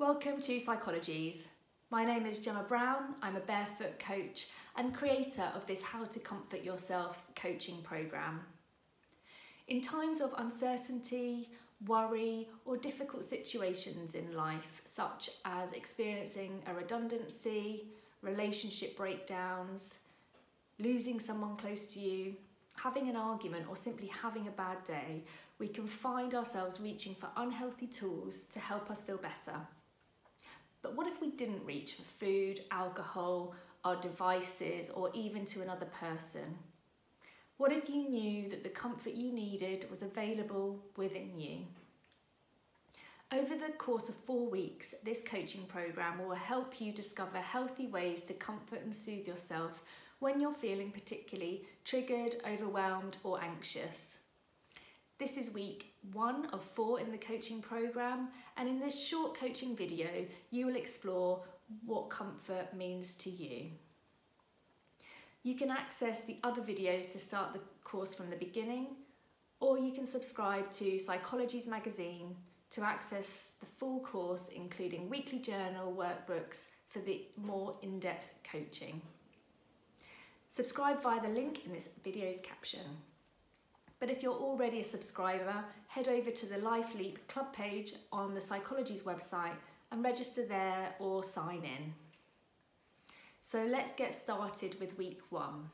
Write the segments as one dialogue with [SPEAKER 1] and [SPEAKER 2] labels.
[SPEAKER 1] Welcome to Psychologies. My name is Gemma Brown. I'm a barefoot coach and creator of this How to Comfort Yourself coaching program. In times of uncertainty, worry, or difficult situations in life, such as experiencing a redundancy, relationship breakdowns, losing someone close to you, having an argument, or simply having a bad day, we can find ourselves reaching for unhealthy tools to help us feel better. But what if we didn't reach for food, alcohol, our devices, or even to another person? What if you knew that the comfort you needed was available within you? Over the course of four weeks, this coaching program will help you discover healthy ways to comfort and soothe yourself when you're feeling particularly triggered, overwhelmed, or anxious. This is week one of four in the coaching program, and in this short coaching video, you will explore what comfort means to you. You can access the other videos to start the course from the beginning, or you can subscribe to Psychologies magazine to access the full course, including weekly journal workbooks for the more in-depth coaching. Subscribe via the link in this video's caption. But if you're already a subscriber, head over to the Life Leap club page on the Psychologies website and register there or sign in. So let's get started with week one,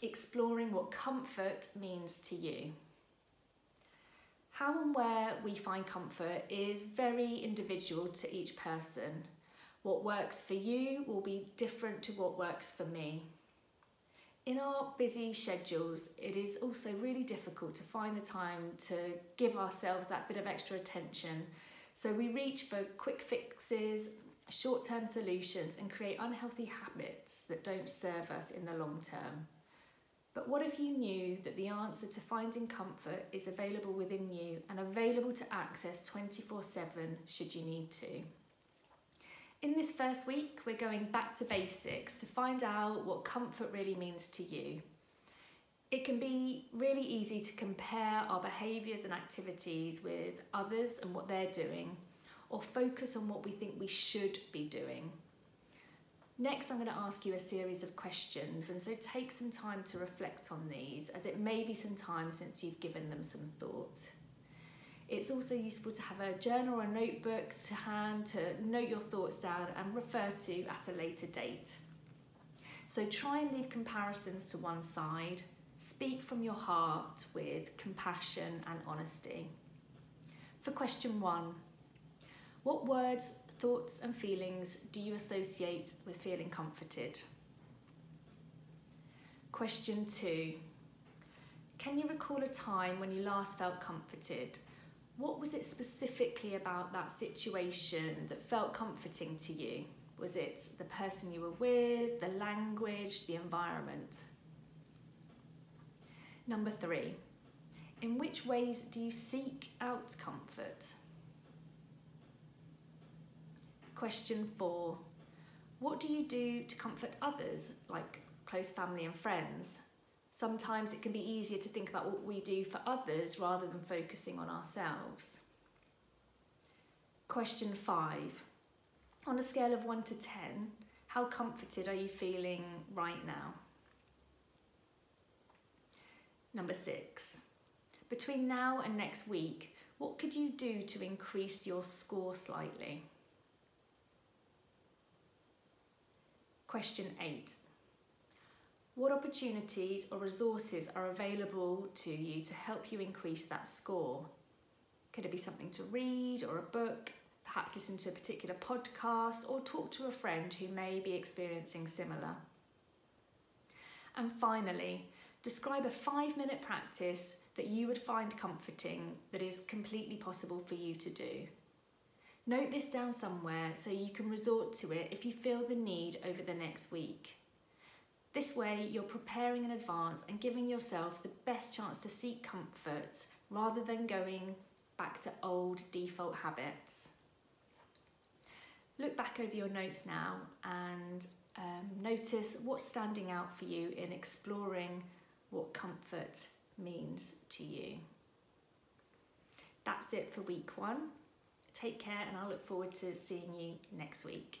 [SPEAKER 1] exploring what comfort means to you. How and where we find comfort is very individual to each person. What works for you will be different to what works for me. In our busy schedules, it is also really difficult to find the time to give ourselves that bit of extra attention. So we reach for quick fixes, short term solutions, and create unhealthy habits that don't serve us in the long term. But what if you knew that the answer to finding comfort is available within you and available to access 24 7 should you need to? In this first week, we're going back to basics to find out what comfort really means to you. It can be really easy to compare our behaviours and activities with others and what they're doing, or focus on what we think we should be doing. Next, I'm going to ask you a series of questions, and so take some time to reflect on these, as it may be some time since you've given them some thought. It's also useful to have a journal or a notebook to hand to note your thoughts down and refer to at a later date. So try and leave comparisons to one side. Speak from your heart with compassion and honesty. For question one, what words, thoughts and feelings do you associate with feeling comforted? Question two, can you recall a time when you last felt comforted what was it specifically about that situation that felt comforting to you? Was it the person you were with, the language, the environment? Number three, in which ways do you seek out comfort? Question four, what do you do to comfort others, like close family and friends? Sometimes it can be easier to think about what we do for others rather than focusing on ourselves. Question five. On a scale of one to 10, how comforted are you feeling right now? Number six. Between now and next week, what could you do to increase your score slightly? Question eight. What opportunities or resources are available to you to help you increase that score? Could it be something to read or a book, perhaps listen to a particular podcast or talk to a friend who may be experiencing similar? And finally, describe a five minute practice that you would find comforting that is completely possible for you to do. Note this down somewhere so you can resort to it if you feel the need over the next week. This way, you're preparing in advance and giving yourself the best chance to seek comfort rather than going back to old default habits. Look back over your notes now and um, notice what's standing out for you in exploring what comfort means to you. That's it for week one. Take care, and I look forward to seeing you next week.